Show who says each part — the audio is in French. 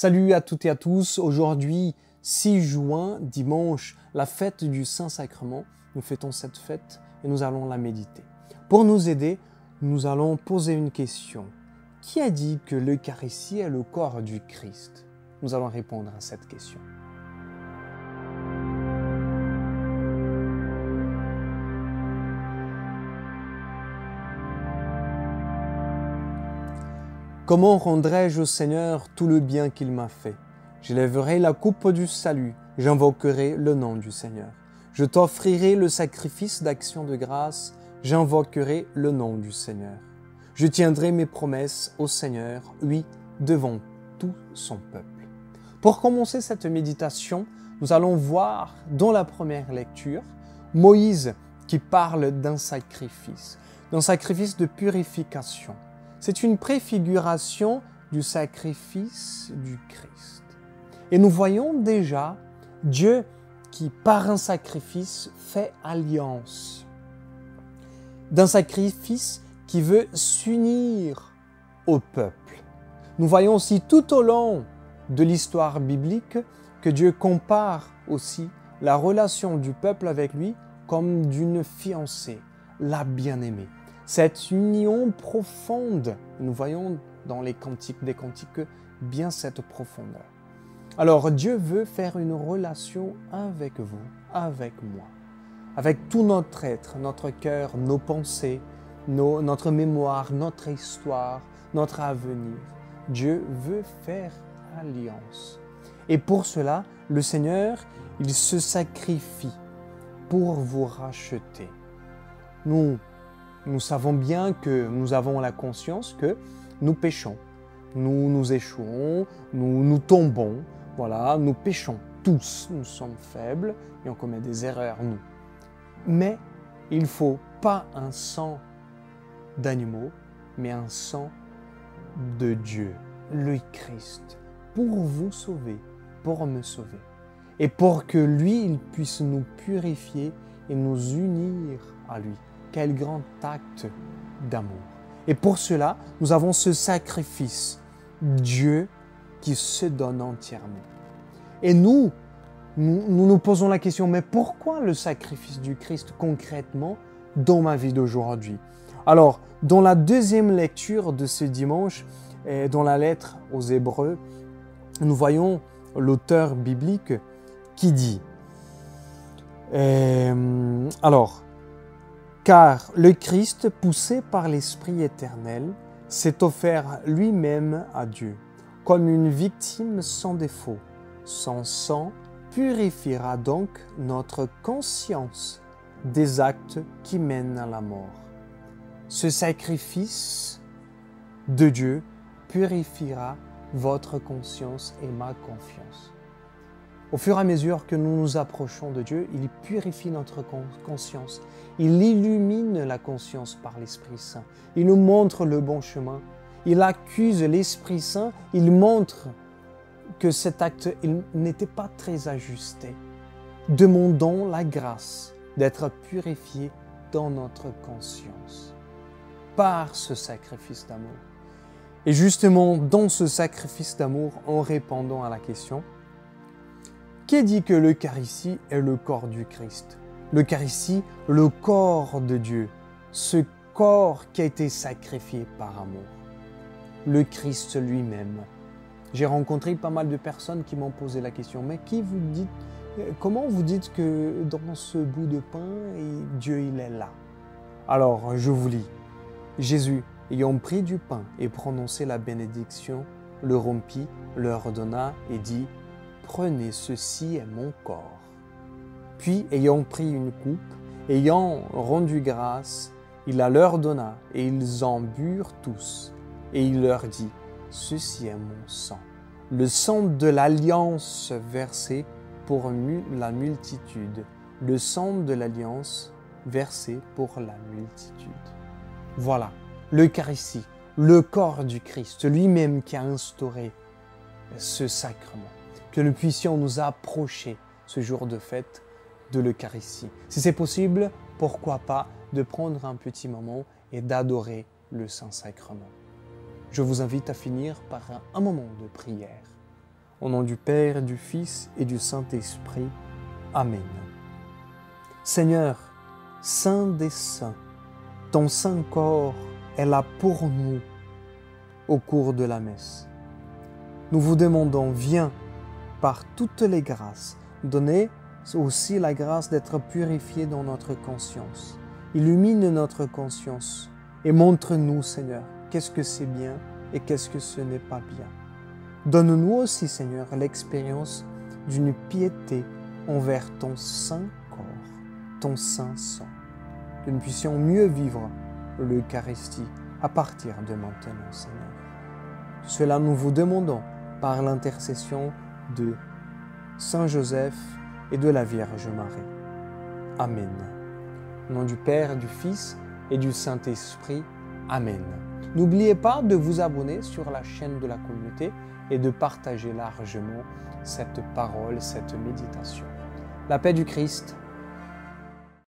Speaker 1: Salut à toutes et à tous. Aujourd'hui, 6 juin, dimanche, la fête du Saint-Sacrement. Nous fêtons cette fête et nous allons la méditer. Pour nous aider, nous allons poser une question. Qui a dit que l'Eucharistie est le corps du Christ? Nous allons répondre à cette question. Comment rendrai-je au Seigneur tout le bien qu'il m'a fait? J'élèverai la coupe du salut, j'invoquerai le nom du Seigneur. Je t'offrirai le sacrifice d'action de grâce, j'invoquerai le nom du Seigneur. Je tiendrai mes promesses au Seigneur, oui, devant tout son peuple. Pour commencer cette méditation, nous allons voir dans la première lecture Moïse qui parle d'un sacrifice, d'un sacrifice de purification. C'est une préfiguration du sacrifice du Christ. Et nous voyons déjà Dieu qui, par un sacrifice, fait alliance. D'un sacrifice qui veut s'unir au peuple. Nous voyons aussi tout au long de l'histoire biblique que Dieu compare aussi la relation du peuple avec lui comme d'une fiancée, la bien-aimée cette union profonde. Nous voyons dans les cantiques des cantiques bien cette profondeur. Alors Dieu veut faire une relation avec vous, avec moi, avec tout notre être, notre cœur, nos pensées, notre mémoire, notre histoire, notre avenir. Dieu veut faire alliance. Et pour cela, le Seigneur, il se sacrifie pour vous racheter. Nous nous savons bien que nous avons la conscience que nous péchons. Nous nous échouons, nous nous tombons, voilà, nous péchons tous, nous sommes faibles et on commet des erreurs, nous. Mais il ne faut pas un sang d'animaux, mais un sang de Dieu, le Christ, pour vous sauver, pour me sauver. Et pour que lui, il puisse nous purifier et nous unir à lui. Quel grand acte d'amour. Et pour cela, nous avons ce sacrifice, Dieu qui se donne entièrement. Et nous, nous nous, posons la question, mais pourquoi le sacrifice du Christ concrètement dans ma vie d'aujourd'hui? Alors, dans la deuxième lecture de ce dimanche, dans la lettre aux Hébreux, nous voyons l'auteur biblique qui dit, euh, alors, car le Christ, poussé par l'Esprit éternel, s'est offert lui-même à Dieu, comme une victime sans défaut. Son sang purifiera donc notre conscience des actes qui mènent à la mort. Ce sacrifice de Dieu purifiera votre conscience et ma confiance. Au fur et à mesure que nous nous approchons de Dieu, il purifie notre conscience. Il illumine la conscience par l'Esprit Saint. Il nous montre le bon chemin. Il accuse l'Esprit Saint. Il montre que cet acte n'était pas très ajusté. Demandons la grâce d'être purifiés dans notre conscience par ce sacrifice d'amour. Et justement, dans ce sacrifice d'amour, en répondant à la question, qui dit que l'Eucharistie est le corps du Christ? L'Eucharistie, le corps de Dieu, ce corps qui a été sacrifié par amour. Le Christ lui-même. J'ai rencontré pas mal de personnes qui m'ont posé la question, mais qui vous dit, comment vous dites que dans ce bout de pain, Dieu il est là? Alors, je vous lis. Jésus, ayant pris du pain et prononcé la bénédiction, le rompit, leur donna et dit, Prenez, ceci est mon corps. Puis, ayant pris une coupe, ayant rendu grâce, il la leur donna, et ils en burent tous. Et il leur dit, Ceci est mon sang, le sang de l'alliance versé pour la multitude, le sang de l'alliance versé pour la multitude. Voilà, l'Eucharistie, le corps du Christ, lui-même qui a instauré ce sacrement que nous puissions nous approcher ce jour de fête de l'Eucharistie. Si c'est possible, pourquoi pas de prendre un petit moment et d'adorer le Saint-Sacrement. Je vous invite à finir par un moment de prière. Au nom du Père, du Fils et du Saint-Esprit. Amen. Seigneur, Saint des saints, ton saint corps est là pour nous au cours de la messe. Nous vous demandons, viens par toutes les grâces, donnez aussi la grâce d'être purifiés dans notre conscience. Illumine notre conscience et montre-nous, Seigneur, qu'est-ce que c'est bien et qu'est-ce que ce n'est pas bien. Donne-nous aussi, Seigneur, l'expérience d'une piété envers ton saint corps, ton saint sang, que nous puissions mieux vivre l'Eucharistie à partir de maintenant, Seigneur. Cela nous vous demandons par l'intercession de Saint Joseph et de la Vierge Marie. Amen. Au nom du Père, du Fils et du Saint-Esprit. Amen. N'oubliez pas de vous abonner sur la chaîne de la communauté et de partager largement cette parole, cette méditation. La paix du Christ